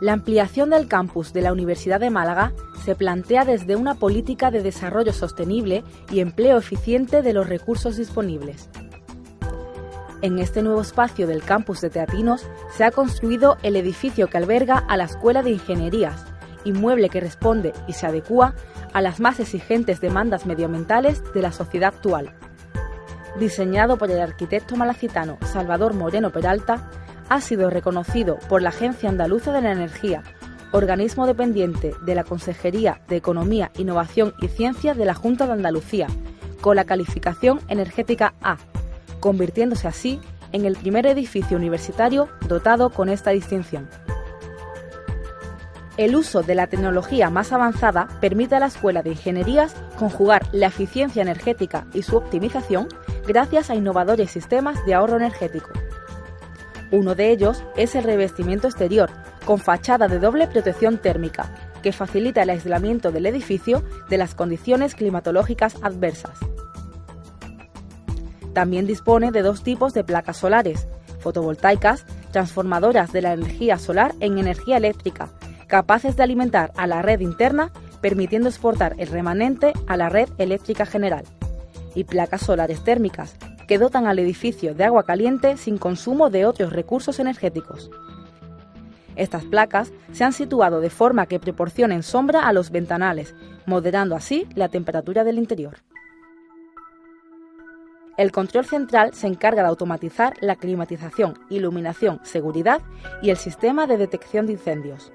La ampliación del campus de la Universidad de Málaga se plantea desde una política de desarrollo sostenible y empleo eficiente de los recursos disponibles. En este nuevo espacio del campus de Teatinos se ha construido el edificio que alberga a la Escuela de Ingenierías, inmueble que responde y se adecúa a las más exigentes demandas medioambientales de la sociedad actual. Diseñado por el arquitecto malacitano Salvador Moreno Peralta, ha sido reconocido por la Agencia Andaluza de la Energía, organismo dependiente de la Consejería de Economía, Innovación y Ciencia de la Junta de Andalucía, con la calificación energética A, convirtiéndose así en el primer edificio universitario dotado con esta distinción. El uso de la tecnología más avanzada permite a la Escuela de Ingenierías conjugar la eficiencia energética y su optimización gracias a innovadores sistemas de ahorro energético. Uno de ellos es el revestimiento exterior, con fachada de doble protección térmica, que facilita el aislamiento del edificio de las condiciones climatológicas adversas. También dispone de dos tipos de placas solares, fotovoltaicas, transformadoras de la energía solar en energía eléctrica, capaces de alimentar a la red interna, permitiendo exportar el remanente a la red eléctrica general, y placas solares térmicas, que dotan al edificio de agua caliente sin consumo de otros recursos energéticos. Estas placas se han situado de forma que proporcionen sombra a los ventanales, moderando así la temperatura del interior. El control central se encarga de automatizar la climatización, iluminación, seguridad y el sistema de detección de incendios.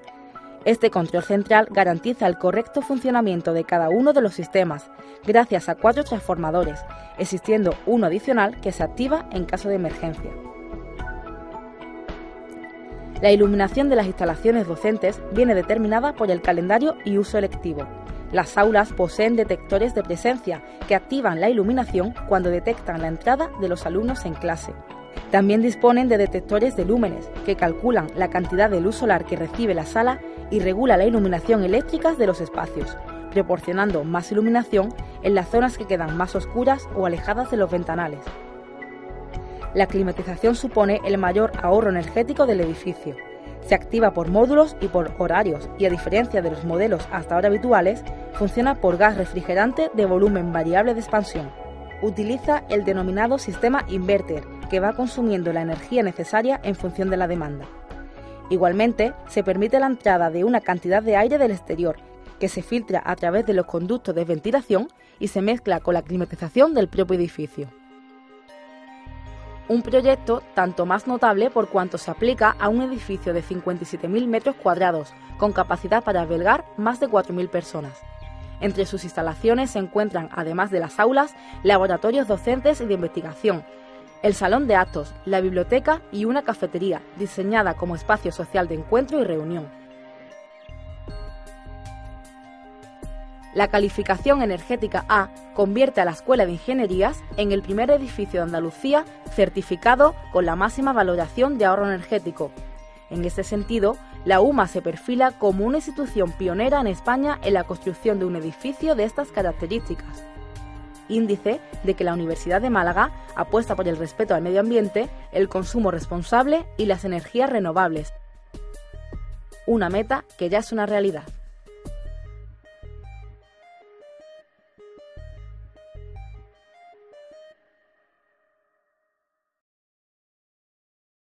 Este control central garantiza el correcto funcionamiento de cada uno de los sistemas, gracias a cuatro transformadores, existiendo uno adicional que se activa en caso de emergencia. La iluminación de las instalaciones docentes viene determinada por el calendario y uso electivo. Las aulas poseen detectores de presencia que activan la iluminación cuando detectan la entrada de los alumnos en clase. También disponen de detectores de lúmenes que calculan la cantidad de luz solar que recibe la sala y regula la iluminación eléctrica de los espacios, proporcionando más iluminación en las zonas que quedan más oscuras o alejadas de los ventanales. La climatización supone el mayor ahorro energético del edificio. Se activa por módulos y por horarios y a diferencia de los modelos hasta ahora habituales, funciona por gas refrigerante de volumen variable de expansión. Utiliza el denominado sistema inverter, que va consumiendo la energía necesaria en función de la demanda. Igualmente, se permite la entrada de una cantidad de aire del exterior, que se filtra a través de los conductos de ventilación y se mezcla con la climatización del propio edificio. Un proyecto tanto más notable por cuanto se aplica a un edificio de 57.000 metros cuadrados, con capacidad para albergar más de 4.000 personas. Entre sus instalaciones se encuentran, además de las aulas, laboratorios docentes y de investigación, el salón de actos, la biblioteca y una cafetería, diseñada como espacio social de encuentro y reunión. La calificación energética A convierte a la Escuela de Ingenierías en el primer edificio de Andalucía certificado con la máxima valoración de ahorro energético. En este sentido, la UMA se perfila como una institución pionera en España en la construcción de un edificio de estas características índice de que la Universidad de Málaga apuesta por el respeto al medio ambiente, el consumo responsable y las energías renovables. Una meta que ya es una realidad.